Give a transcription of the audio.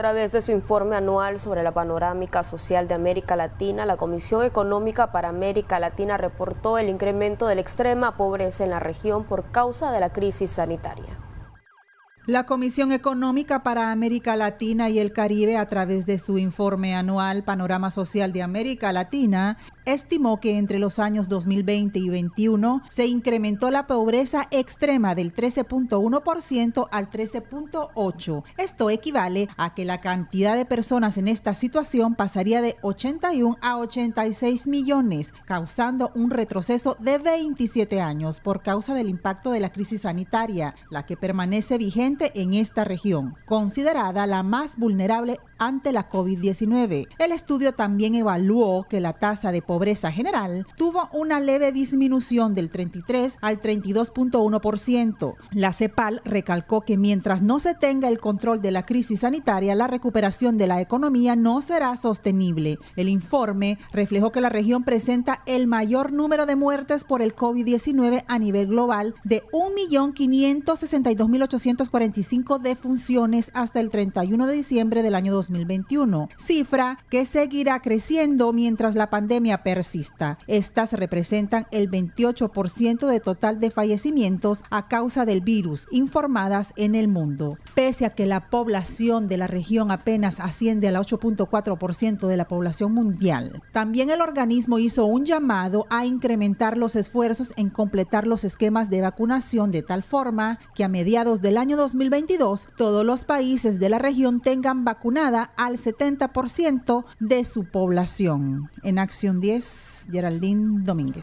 A través de su informe anual sobre la panorámica social de América Latina, la Comisión Económica para América Latina reportó el incremento de la extrema pobreza en la región por causa de la crisis sanitaria. La Comisión Económica para América Latina y el Caribe, a través de su informe anual Panorama Social de América Latina, estimó que entre los años 2020 y 2021 se incrementó la pobreza extrema del 13.1% al 13.8%. Esto equivale a que la cantidad de personas en esta situación pasaría de 81 a 86 millones, causando un retroceso de 27 años por causa del impacto de la crisis sanitaria, la que permanece vigente en esta región, considerada la más vulnerable ante la COVID-19. El estudio también evaluó que la tasa de pobreza general tuvo una leve disminución del 33 al 32.1%. La CEPAL recalcó que mientras no se tenga el control de la crisis sanitaria, la recuperación de la economía no será sostenible. El informe reflejó que la región presenta el mayor número de muertes por el COVID-19 a nivel global de 1.562.840 25 defunciones hasta el 31 de diciembre del año 2021, cifra que seguirá creciendo mientras la pandemia persista. Estas representan el 28% de total de fallecimientos a causa del virus informadas en el mundo. Pese a que la población de la región apenas asciende al 8.4% de la población mundial, también el organismo hizo un llamado a incrementar los esfuerzos en completar los esquemas de vacunación de tal forma que a mediados del año 2021 2022 todos los países de la región tengan vacunada al 70% de su población. En Acción 10, Geraldine Domínguez.